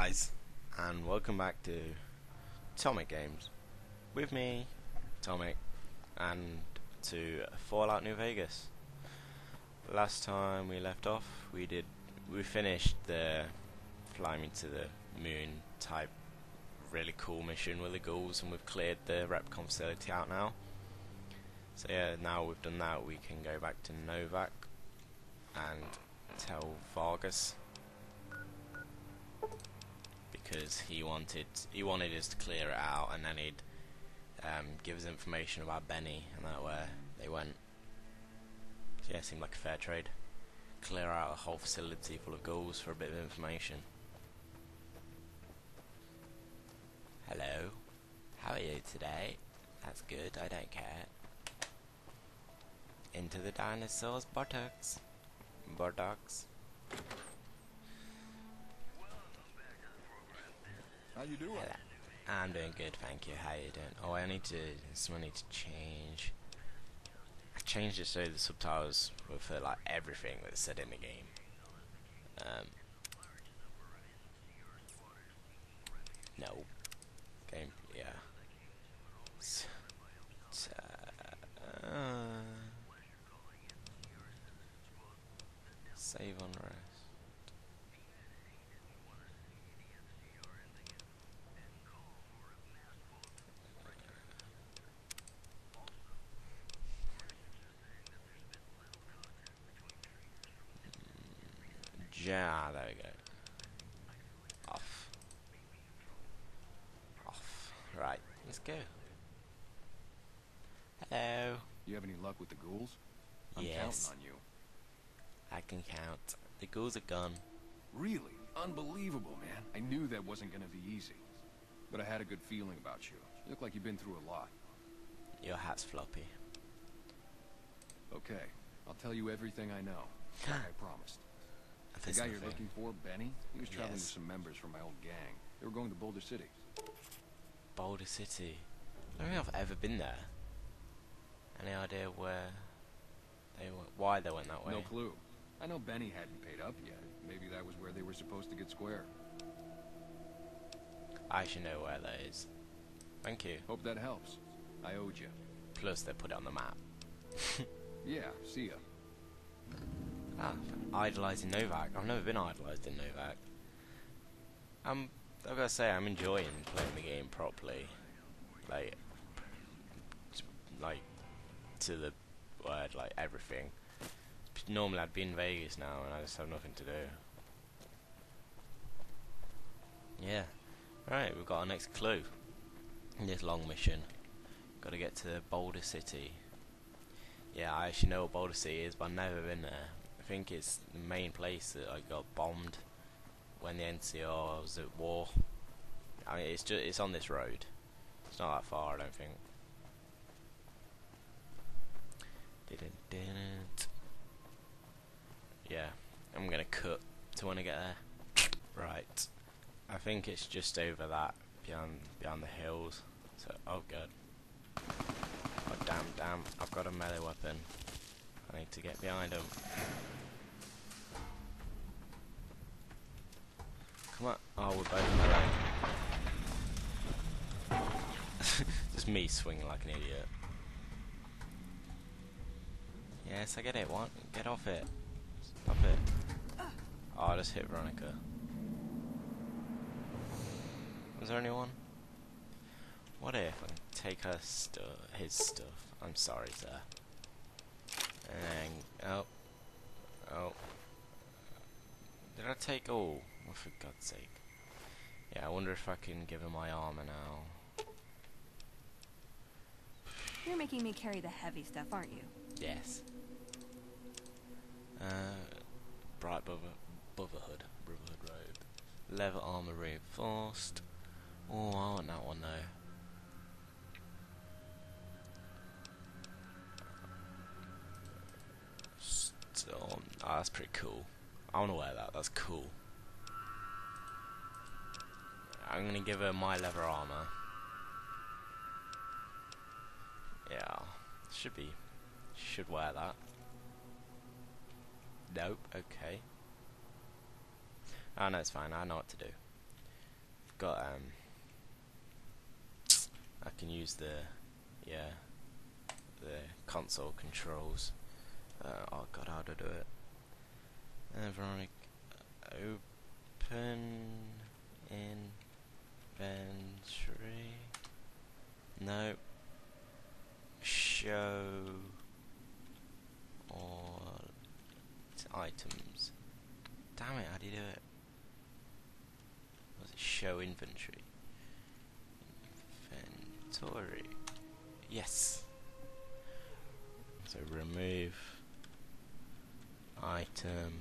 guys, and welcome back to Atomic Games. With me, Atomic, and to Fallout New Vegas. Last time we left off, we did we finished the flying to the moon type really cool mission with the ghouls, and we've cleared the REPCONN facility out now. So yeah, now we've done that, we can go back to Novac and tell Vargas because he wanted he wanted us to clear it out, and then he'd um, give us information about Benny and that where they went. So yeah, seemed like a fair trade. Clear out a whole facility full of ghouls for a bit of information. Hello, how are you today? That's good. I don't care. Into the dinosaurs' buttocks. Buttocks. How you doing? Hello. I'm doing good, thank you. How you doing? Oh, I need to. Someone need to change. I changed it so the subtitles were for like everything that's said in the game. Um. No. Game. Yeah. Uh, save on rest. Ja, there we go. Off. Off. Right, let's go. Hello. You have any luck with the ghouls? I'm Yes. counting on you. I can count. The ghouls are gone. Really? Unbelievable, man. I knew that wasn't gonna be easy. But I had a good feeling about you. You look like you've been through a lot. Your hat's floppy. Okay, I'll tell you everything I know. Like I promised. The guy you're looking for, Benny, he was traveling Yes. with some members from my old gang. They were going to Boulder City. Boulder City. I don't think I've ever been there. Any idea where they went, why they went that way? No clue. I know Benny hadn't paid up yet. Maybe that was where they were supposed to get square. I should know where that is. Thank you. Hope that helps. I owed you. Plus, they put it on the map. Yeah, see ya. Ah, idolising Novac. I've never been idolised in Novac. I'm, I've got to say, I'm enjoying playing the game properly. Like, like, to the word, like, everything. Normally I'd be in Vegas now and I just have nothing to do. Yeah. Right, we've got our next clue. In this long mission. Got to get to Boulder City. Yeah, I actually know what Boulder City is, but I've never been there. I think it's the main place that I got bombed when the NCR was at war. I mean, it's just it's on this road. It's not that far, I don't think. Didn't didn't. Yeah, I'm gonna cut to when I get there. Right, I think it's just over that beyond beyond the hills. So, oh god. Oh damn, damn! I've got a melee weapon. I need to get behind him. Come on! Oh, we're both melee. Just me swinging like an idiot. Yes, I get it. What? Get off it. Stop it. Oh, I just hit Veronica. Was there anyone? What if I take her stuff, his stuff? I'm sorry, sir. And oh, oh, did I take all? Oh, for God's sake! Yeah, I wonder if I can give him my armor now. You're making me carry the heavy stuff, aren't you? Yes. Uh, bright brother, brotherhood, brotherhood robe, leather armor reinforced. Oh, I want that one though. Still, oh, that's pretty cool. I want to wear that. That's cool. I'm gonna give her my leather armor. Yeah, should be. Should wear that. Nope. Okay. Oh no, it's fine. I know what to do. got um I can use the yeah the console controls. Uh, oh god, how to do it? Veronica, open inventory. No. Show all items. Damn it, how do you do it? Was it show inventory? Inventory. Yes. So remove item.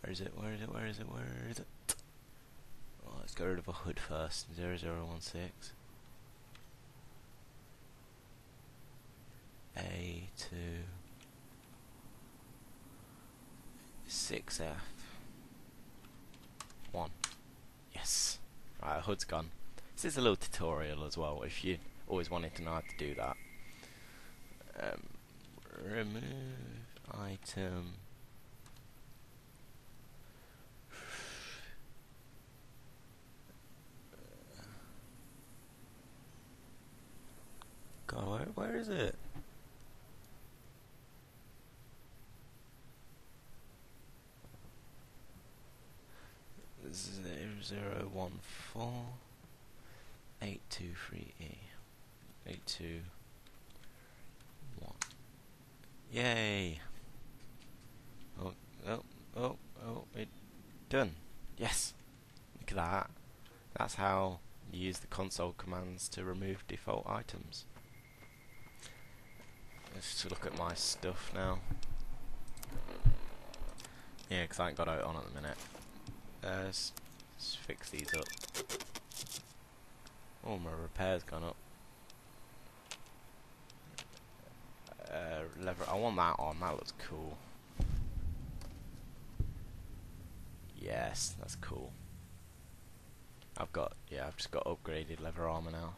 Where is it? Where is it? Where is it? Where is it? Get rid of a hood first. 0016. A2 6F 1 Yes Right, hood's gone. This is a little tutorial as well if you always wanted to know how to do that. Um, remove item God, where, where is it? Zero one four eight two three E eight two one. Yay! Oh oh oh oh! It done. Yes. Look at that. That's how you use the console commands to remove default items. Let's look at my stuff now. Yeah, because I ain't got it on at the minute. Uh, let's, let's fix these up. Oh, my repair's gone up. Uh, lever. I want that on. That looks cool. Yes, that's cool. I've got, yeah, I've just got upgraded leather armor now.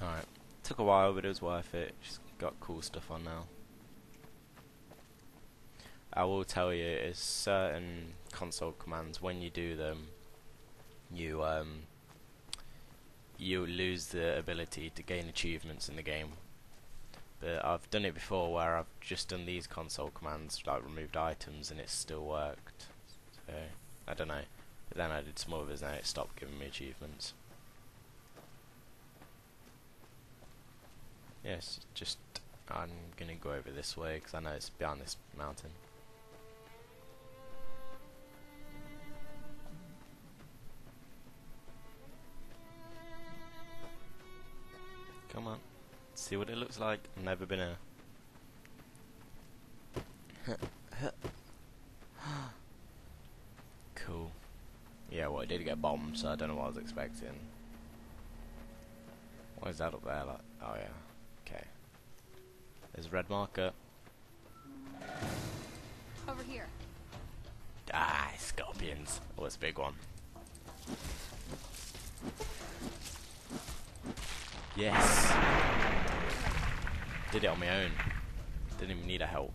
Alright, took a while, but it was worth it. Just got cool stuff on now. I will tell you, is certain console commands when you do them, you um, you lose the ability to gain achievements in the game. But I've done it before where I've just done these console commands, like removed items, and it still worked. So I don't know. But then I did some others, and it stopped giving me achievements. Yes, just I'm gonna go over this way because I know it's behind this mountain. Come on. See what it looks like. I've never been here. cool. Yeah, well, I did get bombed, so I don't know what I was expecting. What is that up there? Like, oh yeah. There's a red marker. Over here. Ah, scorpions. Oh, it's a big one. Yes. Did it on my own. Didn't even need a help.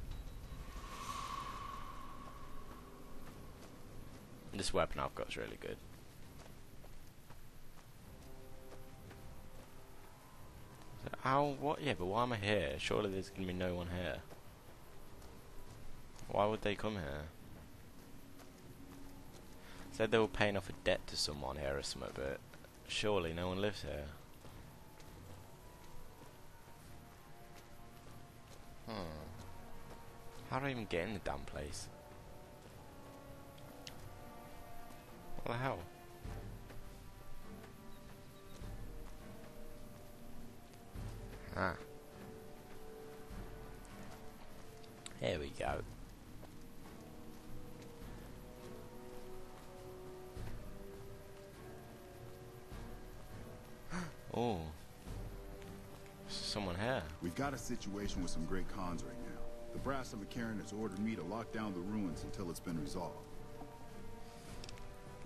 This weapon I've got is really good. How? What? Yeah, but why am I here? Surely there's gonna be no one here. Why would they come here? Said they were paying off a debt to someone here or something, but surely no one lives here. Hmm. How do I even get in the damn place? What the hell? Ah. Here we go. oh. Someone here. We've got a situation with some Great Khans right now. The brass of McCarran has ordered me to lock down the ruins until it's been resolved.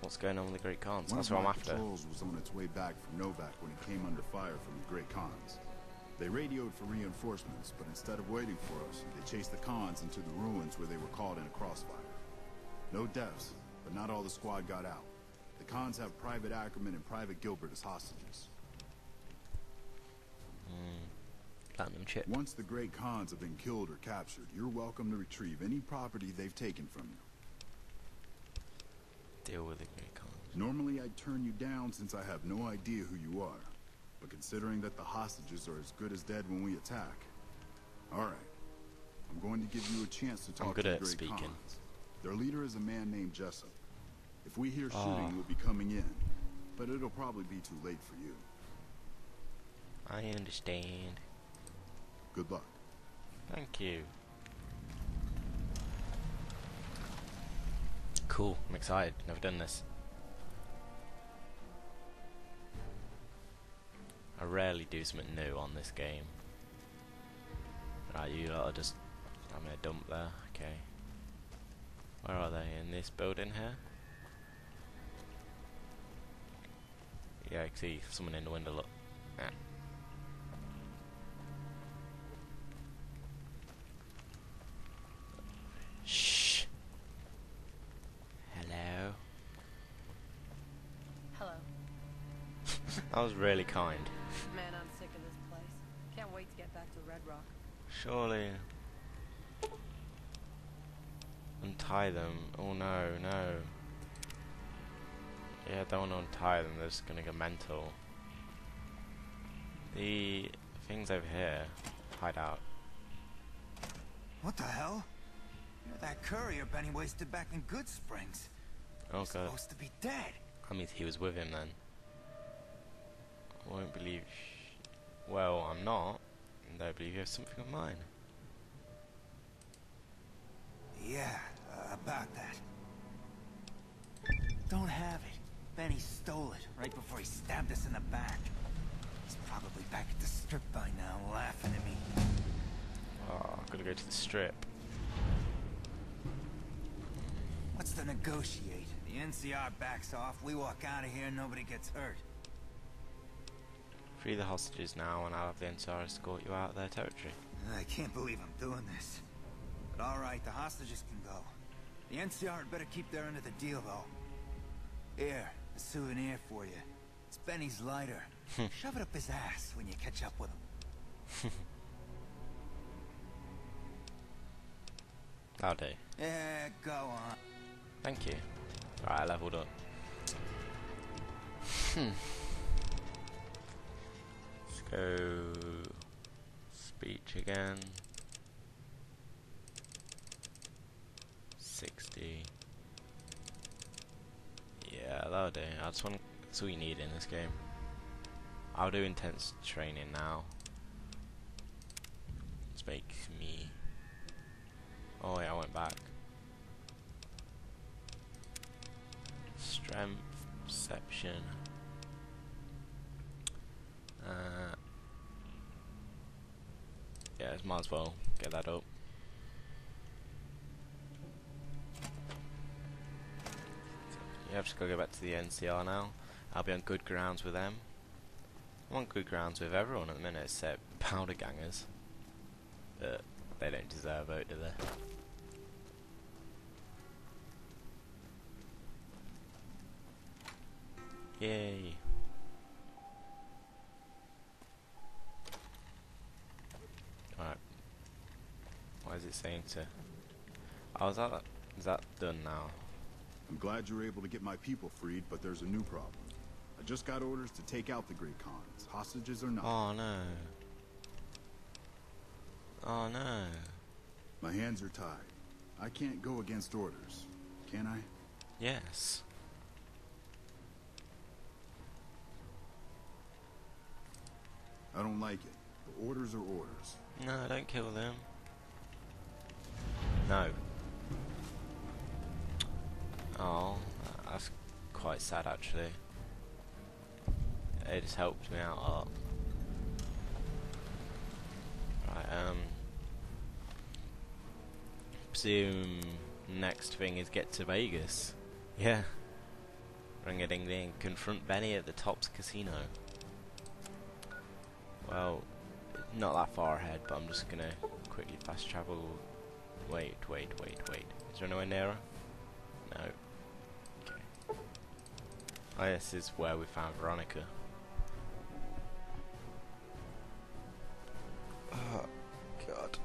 What's going on with the Great Khans? One That's of what I'm after. patrols was on its way back from Novac when it came under fire from the Great Khans. They radioed for reinforcements, but instead of waiting for us, they chased the Khans into the ruins where they were caught in a crossfire. No deaths, but not all the squad got out. The Khans have Private Ackerman and Private Gilbert as hostages. Hmm. Platinum chip. Once the Great Khans have been killed or captured, you're welcome to retrieve any property they've taken from you. Deal with the Great Khans. Normally I'd turn you down since I have no idea who you are. But considering that the hostages are as good as dead when we attack. Alright. I'm going to give you a chance to talk to the great speaking. Khans. Their leader is a man named Jessup. If we hear Ah. shooting, we'll be coming in. But it'll probably be too late for you. I understand. Good luck. Thank you. Cool. I'm excited. Never done this. I rarely do something new on this game. Right, you lot are just having a dump there. Okay. Where are they? In this building here? Yeah, I can see someone in the window. Look. Yeah. Shh. Hello. Hello. That was really kind. Red Rock. Surely. Untie them. Oh no, no. Yeah, I don't want to untie them, they're just gonna go mental. The things over here, hide out. What the hell? You're that courier Benny wasted back in Goodsprings. Oh You're god, supposed to be dead. I mean, he was with him then. I won't believe. Well, I'm not. And I believe you have something of mine. Yeah, uh, about that. Don't have it. Benny stole it right before he stabbed us in the back. He's probably back at the strip by now, laughing at me. Oh, I've got to go to the strip. What's to negotiate? The NCR backs off, we walk out of here, nobody gets hurt. Free the hostages now, and I'll have the NCR escort you out of their territory. I can't believe I'm doing this. But alright, the hostages can go. The NCR had better keep their end of the deal, though. Here, a souvenir for you. It's Benny's lighter. Shove it up his ass when you catch up with him. That'll do. Yeah, go on. Thank you. Alright, I leveled up. Hmm. Go speech again. 60. Yeah, that'll do. Just want that's all you need in this game. I'll do intense training now. Let's make me Oh yeah, I went back. Strength, perception. Uh, yeah, might as well get that up. You have to go back to the NCR now. I'll be on good grounds with them. I'm on good grounds with everyone at the minute except powder gangers. But they don't deserve it, do they? Yay. Alright. Why is it saying to... Oh, is that, is that done now? I'm glad you were able to get my people freed, but there's a new problem. I just got orders to take out the Great Khans, hostages or not. Oh no. Oh no. My hands are tied. I can't go against orders, can I? Yes. I don't like it. The orders are orders. No, don't kill them. No. Oh, that's quite sad actually. It just helped me out a lot. Right, um... Presume next thing is get to Vegas. Yeah. Ring a ding ding. Confront Benny at the Tops Casino. Well, not that far ahead, but I'm just gonna quickly fast travel. Wait, wait, wait, wait. Is there anywhere nearer? No. Okay. Oh, this is where we found Veronica. Oh, God.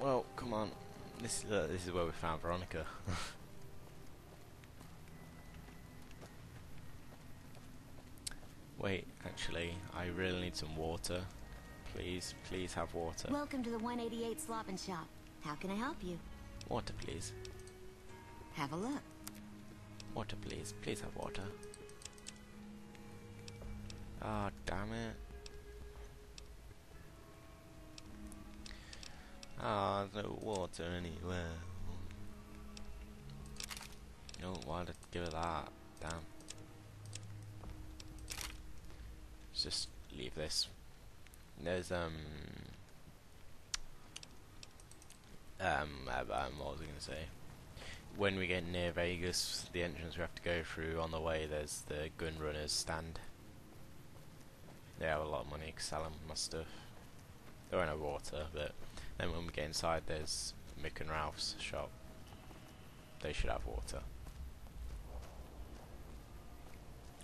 Well, come on. This, uh, this is where we found Veronica. Wait, actually, I really need some water. Please, please have water. Welcome to the 188 Slop and Shop. How can I help you? Water, please. Have a look. Water, please. Please have water. Ah, damn it. Ah, no water anywhere. No, why did I give it that? Damn. Let's just leave this. There's, um... Um, um, what was I going to say? When we get near Vegas, the entrance we have to go through, on the way there's the gun runners stand. They have a lot of money, them my stuff. There ain't no water, but then when we get inside there's Mick and Ralph's shop. They should have water.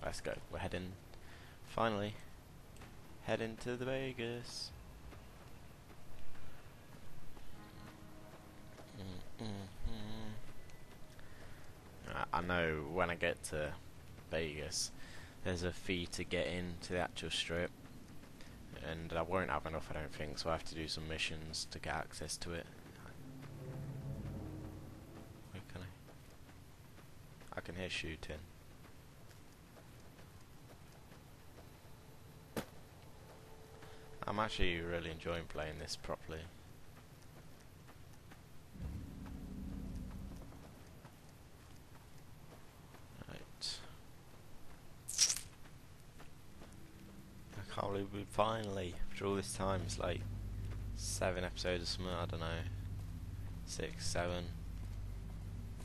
Let's go. We're heading, finally, heading to the Vegas. I know when I get to Vegas, there's a fee to get into the actual strip, and I won't have enough, I don't think, so I have to do some missions to get access to it. Where can I? I can hear shooting. I'm actually really enjoying playing this properly. Right. I we finally, after all this time, it's like seven episodes or something, I don't know, six, seven,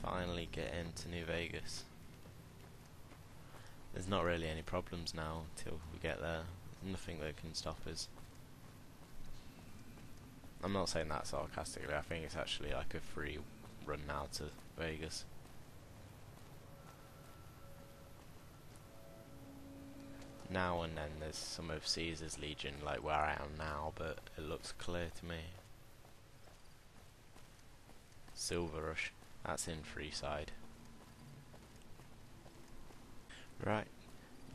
finally get into New Vegas. There's not really any problems now until we get there. There's nothing that can stop us. I'm not saying that sarcastically, I think it's actually like a free run now to Vegas. Now and then there's some of Caesar's Legion like where I am now, but it looks clear to me. Silver Rush, that's in Freeside. Right,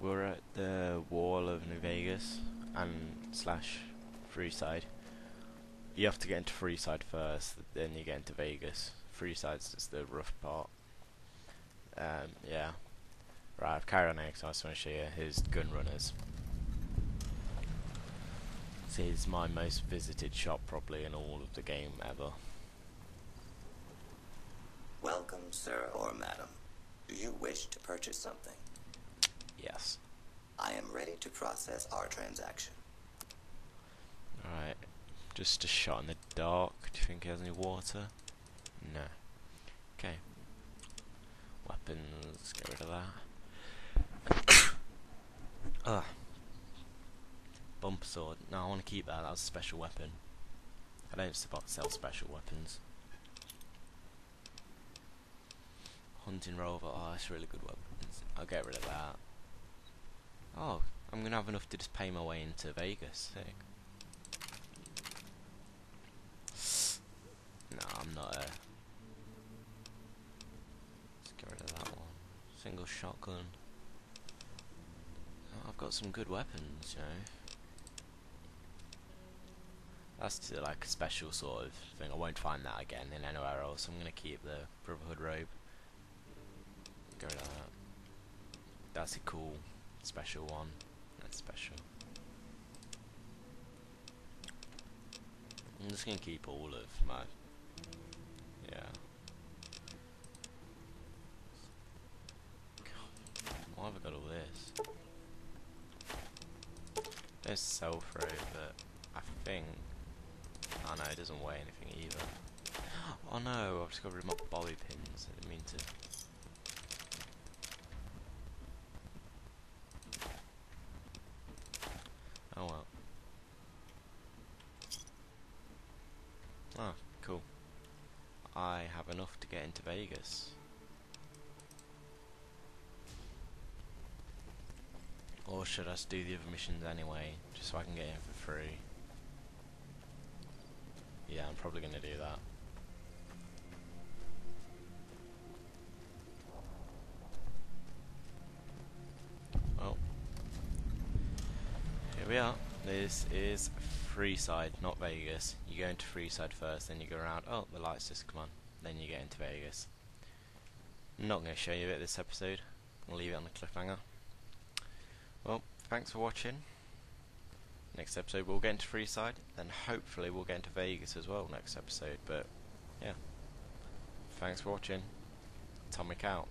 we're at the wall of New Vegas and slash Freeside. You have to get into Freeside first, then you get into Vegas. Freeside's just the rough part. Um, yeah. Right, I've carried on here because I just want to show you his gun runners. This is my most visited shop probably in all of the game ever. Welcome, sir or madam. Do you wish to purchase something? Yes. I am ready to process our transaction. Alright. Just a shot in the dark. Do you think he has any water? No. Okay. Weapons, get rid of that. Ugh. Bumper sword. No, I want to keep that. That was a special weapon. I don't support sell special weapons. Hunting rover. Oh, that's really good weapons. I'll get rid of that. Oh, I'm gonna have enough to just pay my way into Vegas. Sick. No, I'm not a. Let's get rid of that one. Single shotgun. I've got some good weapons, you know. That's to, like a special sort of thing. I won't find that again in anywhere else. I'm gonna keep the Brotherhood robe. Rid of that. That's a cool special one. That's special. I'm just gonna keep all of my yeah. Why have I got all this? There's self through, but I think. Oh no, it doesn't weigh anything either. Oh no, I've just got rid of my bobby pins. I didn't mean to. Oh well. Ah, cool. I have enough to get into Vegas. Or should I do the other missions anyway, just so I can get in for free? Yeah, I'm probably going to do that. Well, here we are. This is Freeside, not Vegas. You go into Freeside first, then you go around. Oh, the lights just come on. Then you get into Vegas. I'm not going to show you it this episode. I'll leave it on the cliffhanger. Well, thanks for watching. Next episode we'll get into Freeside, then hopefully we'll get into Vegas as well next episode. But yeah, thanks for watching. Atomic out.